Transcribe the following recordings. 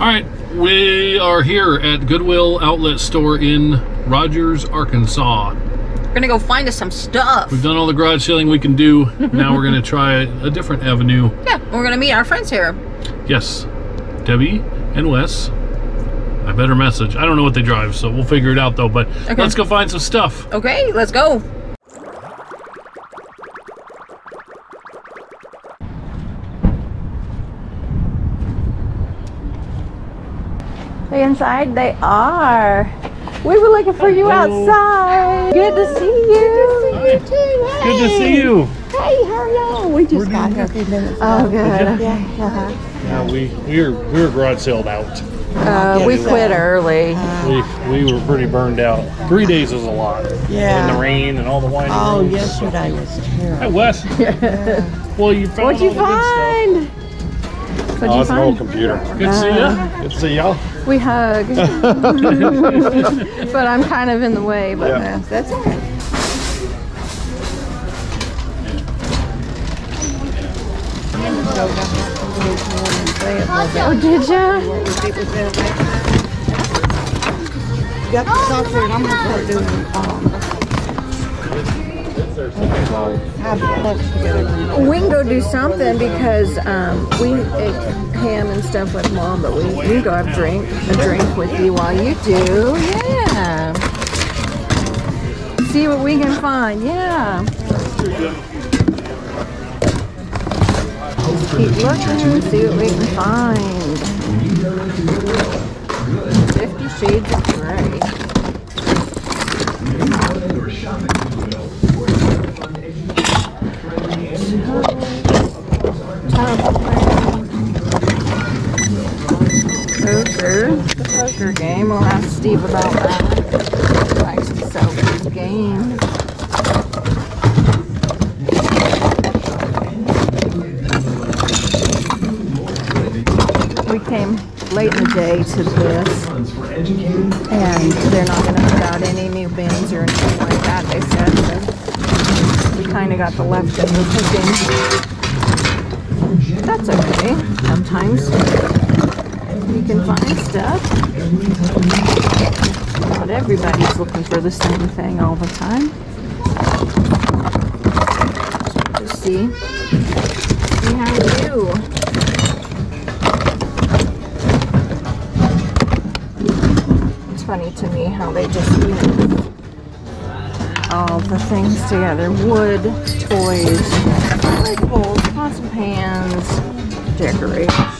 All right, we are here at Goodwill Outlet Store in Rogers, Arkansas. We're gonna go find us some stuff. We've done all the garage selling we can do. Now we're going to try a different avenue. Yeah, we're gonna meet our friends here. Yes, Debbie and Wes. I better message. I don't know what they drive, so we'll figure it out though. But Okay. let's go find some stuff. Okay, let's go. They inside? They are. We were looking for you outside. Good to see you. Hi. Good to see you. Hey, how are y'all? We just got here a few minutes ago. Oh, good. Yeah. Uh-huh. Yeah, we we were we were garage sold out. Uh, we quit early. We we were pretty burned out. Three days was a lot. Yeah. In the rain and all the winding Oh, roads. yesterday was terrible. Hi, Wes. well, you found What'd you good find? Stuff. What'd you it's an old computer. Good to see ya. Good to see y'all. We hug. but I'm kind of in the way, but Yeah. uh, that's all right. Oh, did ya? Got the software and I'm gonna start doing, um, have lunch together. We can go do something because um, we ate ham and stuff with mom, but we, we go have drink, a drink with you while you do. Yeah. See what we can find. Yeah. Keep looking, see what we can find. Fifty Shades of Grey. Games. We came late in the day to this, and they're not going to put out any new bins or anything like that. They said so we kind of got the left in the cooking. That's okay. Sometimes you can find stuff. Not everybody's looking for the same thing all the time. Just see. See how we do. It's funny to me how they just mix all the things together. Wood, toys, collectibles, pots and pans, decorations.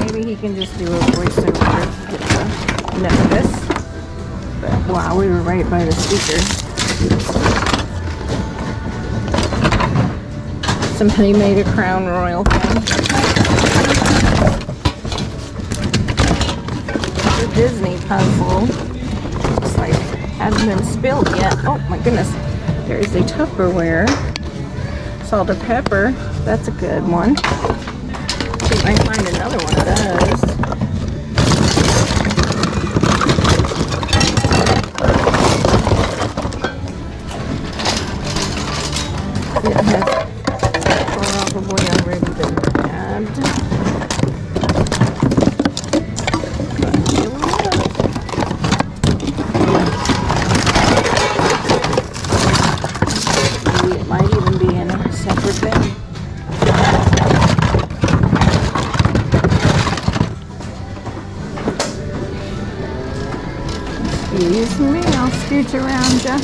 Maybe he can just do a voiceover get the. But wow, we were right by the speaker. Somebody made a Crown Royal thing. The Disney puzzle. Looks like hasn't been spilled yet. Oh my goodness. There's a Tupperware. Salt or pepper. That's a good one. I find another one of those. Scooch around ya.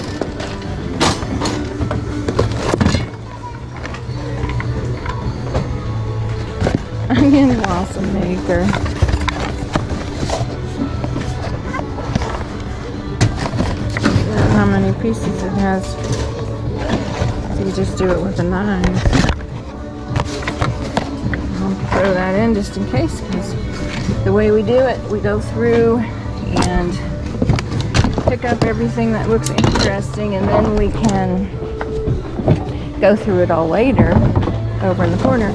Onion blossom maker. How many pieces it has. You just do it with a knife. Throw that in just in case, because the way we do it, we go through and pick up everything that looks interesting and then we can go through it all later over in the corner.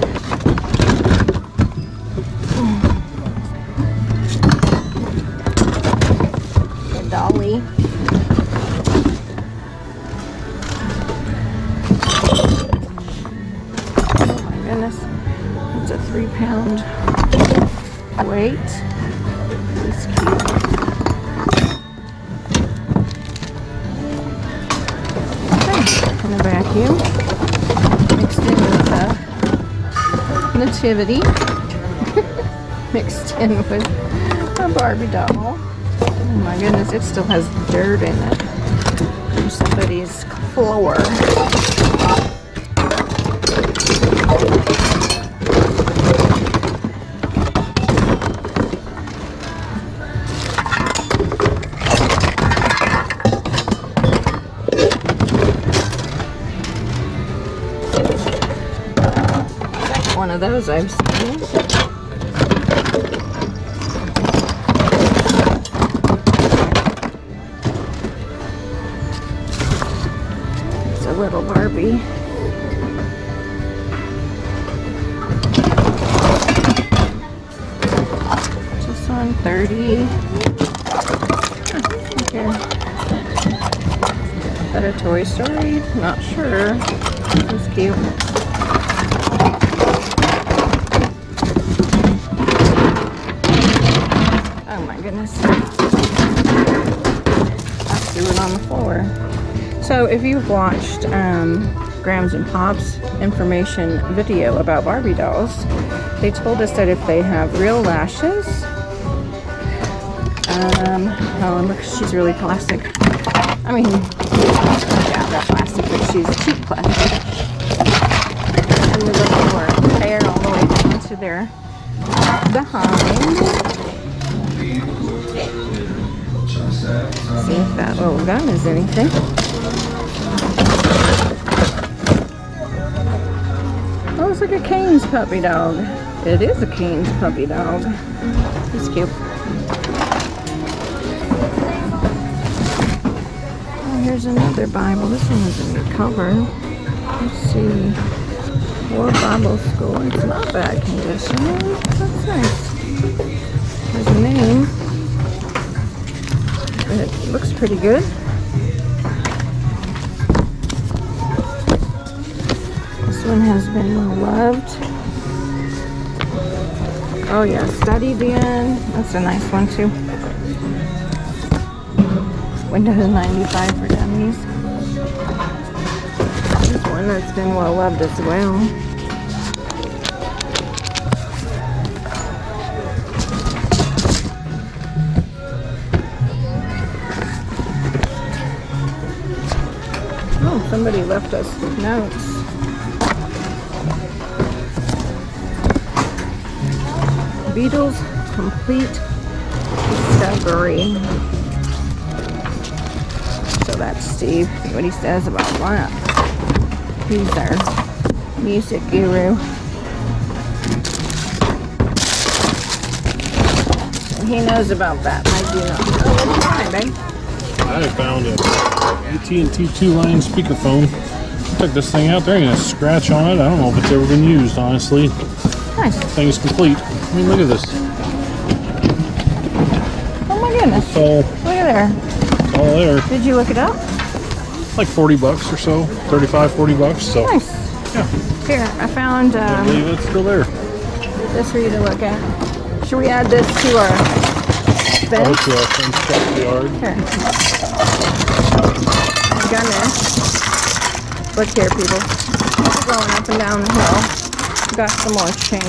The dolly. Oh my goodness. It's a three pound weight. Nativity, mixed in with a Barbie doll. Oh my goodness, it still has dirt in it from somebody's floor. One of those I've seen. It's a little Barbie. Just on 30. Okay. Is that a Toy Story? Not sure. It's cute. Goodness. I threw it on the floor. So if you've watched um, Grams and Pop's information video about Barbie dolls, they told us that if they have real lashes, um, oh, look, she's really plastic. I mean, yeah, not plastic, but she's cheap plastic. And we look for hair all the way down to their behind. Gun is anything. Oh, it's like a Cane's puppy dog. It is a Cane's puppy dog. He's cute. Oh, here's another Bible. This one is a new cover. Let's see. War Bible School. It's not bad condition. That's nice. A name. It looks pretty good. This one has been loved. Oh yeah, study in. That's a nice one too. Windows 95 for dummies. This one that's been well loved as well. Somebody left us notes. Beatles Complete Discovery. So that's Steve, what he says about that. He's our music guru. He knows about that. I do not. Oh, find, babe? I found a AT&T two-line speakerphone. Took this thing out. There ain't a scratch on it. I don't know if it's ever been used, honestly. Nice. Thing is complete. I mean, look at this. Oh my goodness. It's all, Look at there. it's all there. Did you look it up? Like 40 bucks or so. 35, 40 bucks. So, Nice. yeah. Here, I found I um, believe it's still there. this for you to look at. Should we add this to our Look to our friend's backyard. Here. I'm gonna. Look here, people. We're going up and down the hill. Got some more chain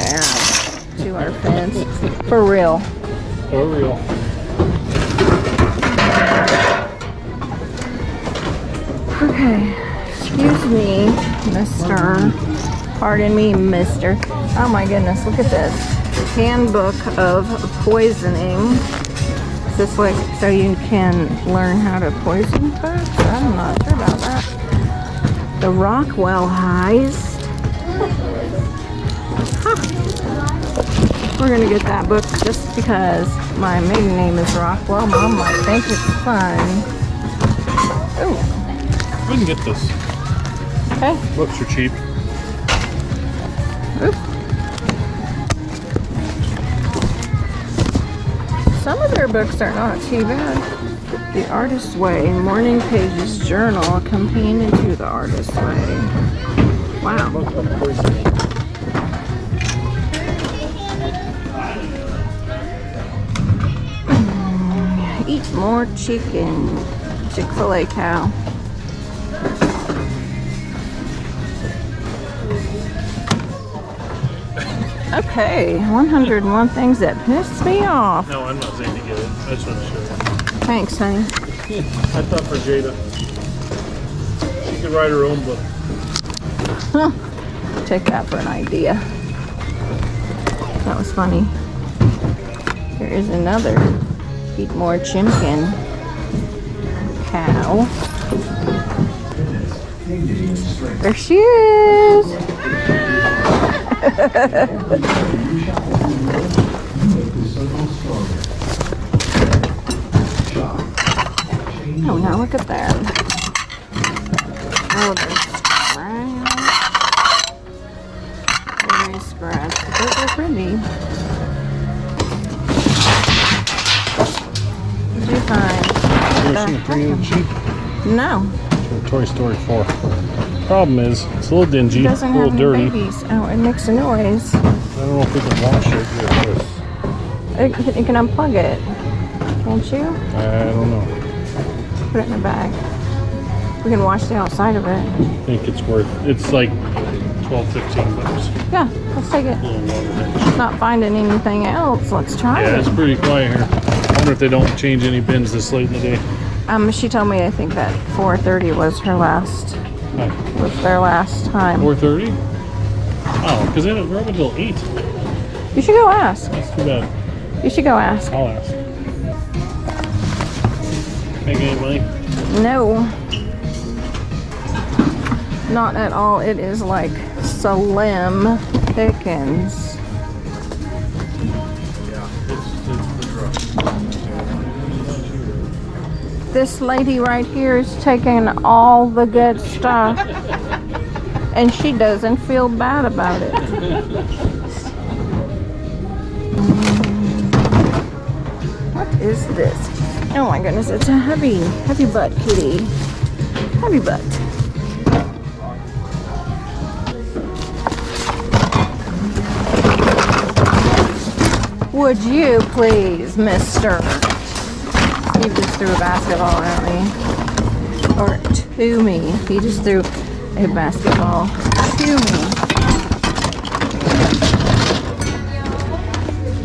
add to our fence. For real. For real. Okay. Excuse me, mister. Pardon me, mister. Oh my goodness, look at this. Handbook of poisoning. Is this like so you can learn how to poison folks? I'm not sure about that. The Rockwell heist. Huh. We're gonna get that book just because my maiden name is Rockwell. Mom might think it's fun. Oh, We can get this. okay. Books are cheap. Some their books are not too bad. The Artist's Way, Morning Pages Journal, companion to The Artist's Way. Wow. Mm, eat more chicken. Chick-fil-A cow. Okay, 101 things that piss me off. No, I'm not saying to get it. I just want to show you. Thanks, honey. I thought for Jada. She could write her own book. Huh. Take that for an idea. That was funny. Here is another Eat More Chimkin cow. There she is. Oh, now look at that. Oh, there's scratch. Very. But Those are pretty. What'd you find? You ever seen a cheap No, Toy Story 4? Problem is, it's a little dingy, it a doesn't little have dirty. babies. Oh, it makes a noise. I don't know if we can wash it. Here, you can unplug it. Can't you? I don't know. Put it in a bag. We can wash the outside of it. I think it's worth. It's like 12, 15 bucks. Yeah, let's take it. A little longer than. Not finding anything else. Let's try Yeah, it's pretty quiet here. I wonder if they don't change any bins this late in the day. Um, she told me I think that 4:30 was her last. Was their last time. 4:30. Oh, because they don't open until eight. You should go ask. That's too bad. You should go ask. I'll ask. Make any money? No. Not at all. It is like slim pickings. This lady right here is taking all the good stuff. And she doesn't feel bad about it. What is this? Oh my goodness, it's a heavy, heavy butt kitty. Heavy butt. Would you please, mister? Threw a basketball at me. Or to me. He just threw a basketball to me.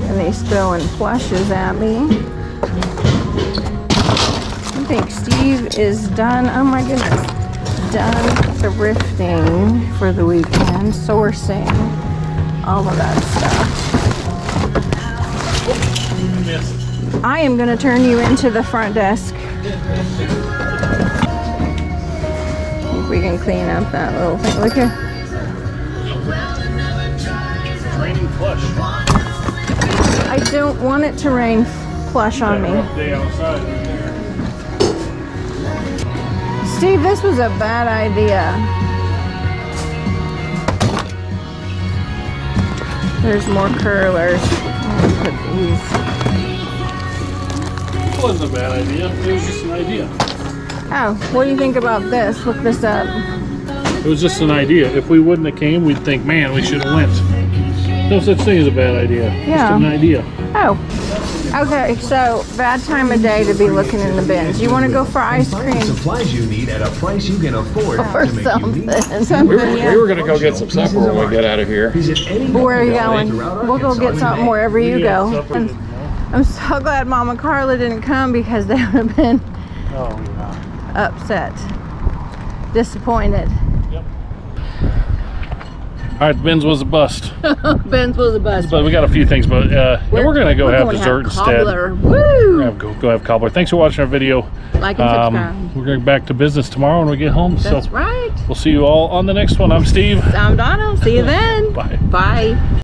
And he's throwing plushes at me. I think Steve is done. Oh my goodness. Done thrifting for the weekend, sourcing, all of that stuff. I am going to turn you into the front desk. We can clean up that little thing. Look here. Raining flush. I don't want it to rain plush on me. Steve, this was a bad idea. There's more curlers. Gonna put these. It wasn't a bad idea. It was just an idea. Oh, what do you think about this? Look this up. It was just an idea. If we wouldn't have came, we'd think, man, we should have went. No such thing as a bad idea. Yeah. Just an idea. Oh. Okay, so bad time of day to be looking in the bins. You want to go for ice cream supplies you need at a price you can afford or to make something? We were, we were gonna go get some supper when we get out of here. Where are you going? We'll go get something wherever you We had go. Supper, And didn't we? I'm so glad Mama Carla didn't come because they would have been Oh, yeah. upset, disappointed. Yep. All right, Ben's was a bust. Ben's was a bust. But we got a few things, but uh, yeah, we're gonna go have dessert instead. cobbler. Woo! Have, go, go have cobbler. Thanks for watching our video. Like and Um, subscribe. we're going back to business tomorrow when we get home. That's so right. we'll see you all on the next one. I'm Steve. I'm Donna. See you then. Bye. Bye.